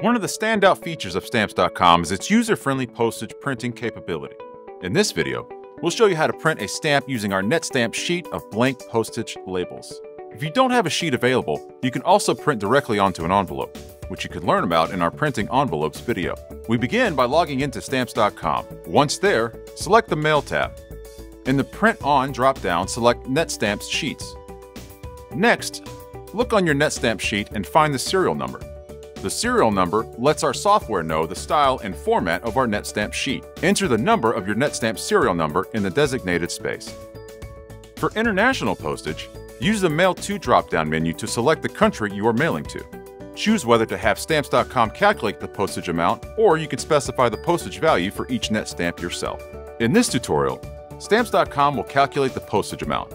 One of the standout features of Stamps.com is its user-friendly postage printing capability. In this video, we'll show you how to print a stamp using our NetStamp sheet of blank postage labels. If you don't have a sheet available, you can also print directly onto an envelope, which you can learn about in our printing envelopes video. We begin by logging into Stamps.com. Once there, select the Mail tab. In the Print On drop-down, select NetStamps Sheets. Next, look on your NetStamp sheet and find the serial number. The serial number lets our software know the style and format of our NetStamp sheet. Enter the number of your NetStamp serial number in the designated space. For international postage, use the Mail To drop-down menu to select the country you are mailing to. Choose whether to have Stamps.com calculate the postage amount, or you can specify the postage value for each NetStamp yourself. In this tutorial, Stamps.com will calculate the postage amount.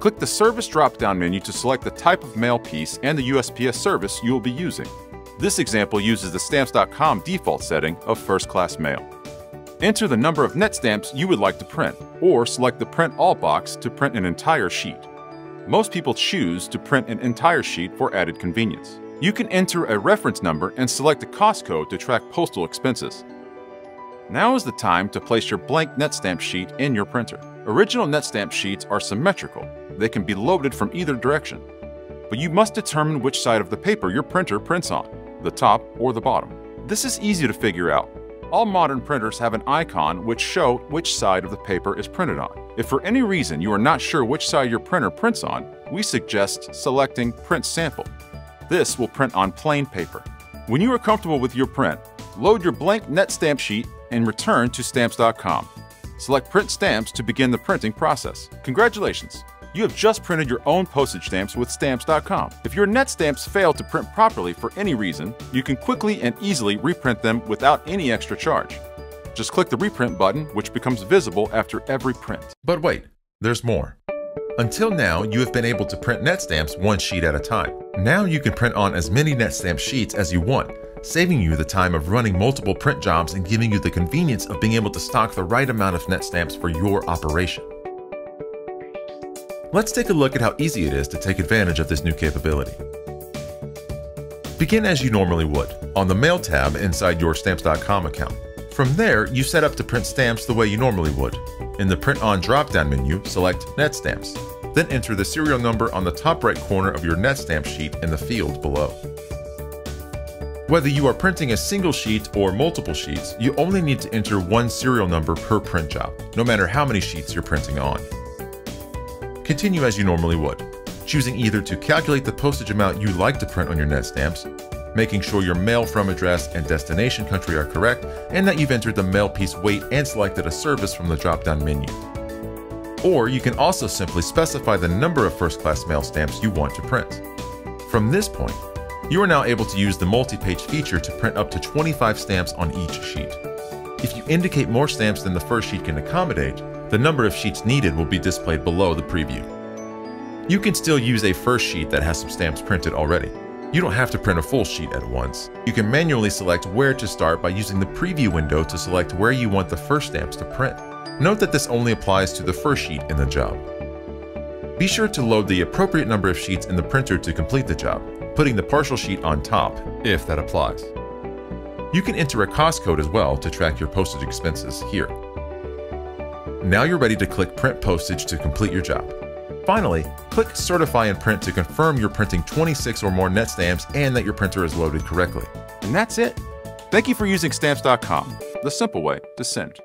Click the Service drop-down menu to select the type of mail piece and the USPS service you will be using. This example uses the Stamps.com default setting of first class mail. Enter the number of NetStamps you would like to print, or select the Print All box to print an entire sheet. Most people choose to print an entire sheet for added convenience. You can enter a reference number and select a cost code to track postal expenses. Now is the time to place your blank NetStamp sheet in your printer. Original NetStamp sheets are symmetrical. They can be loaded from either direction. But you must determine which side of the paper your printer prints on, the top or the bottom. This is easy to figure out. All modern printers have an icon which show which side of the paper is printed on. If for any reason you are not sure which side your printer prints on, we suggest selecting Print Sample. This will print on plain paper. When you are comfortable with your print, load your blank NetStamp sheet and return to Stamps.com. Select Print Stamps to begin the printing process. Congratulations! You have just printed your own postage stamps with Stamps.com. If your NetStamps fail to print properly for any reason, you can quickly and easily reprint them without any extra charge. Just click the reprint button, which becomes visible after every print. But wait, there's more. Until now, you have been able to print NetStamps one sheet at a time. Now you can print on as many NetStamp sheets as you want, saving you the time of running multiple print jobs and giving you the convenience of being able to stock the right amount of NetStamps for your operation. Let's take a look at how easy it is to take advantage of this new capability. Begin as you normally would, on the Mail tab inside your Stamps.com account. From there, you set up to print stamps the way you normally would. In the Print On drop-down menu, select NetStamps. Then enter the serial number on the top right corner of your NetStamp sheet in the field below. Whether you are printing a single sheet or multiple sheets, you only need to enter one serial number per print job, no matter how many sheets you're printing on continue as you normally would, choosing either to calculate the postage amount you like to print on your NetStamps, making sure your mail from address and destination country are correct, and that you've entered the mail piece weight and selected a service from the drop-down menu. Or you can also simply specify the number of first-class mail stamps you want to print. From this point, you are now able to use the multi-page feature to print up to 25 stamps on each sheet. If you indicate more stamps than the first sheet can accommodate, the number of sheets needed will be displayed below the preview. You can still use a first sheet that has some stamps printed already. You don't have to print a full sheet at once. You can manually select where to start by using the preview window to select where you want the first stamps to print. Note that this only applies to the first sheet in the job. Be sure to load the appropriate number of sheets in the printer to complete the job, putting the partial sheet on top, if that applies. You can enter a cost code as well to track your postage expenses here. Now you're ready to click Print Postage to complete your job. Finally, click Certify and Print to confirm you're printing 26 or more NetStamps and that your printer is loaded correctly. And that's it. Thank you for using Stamps.com, the simple way to send.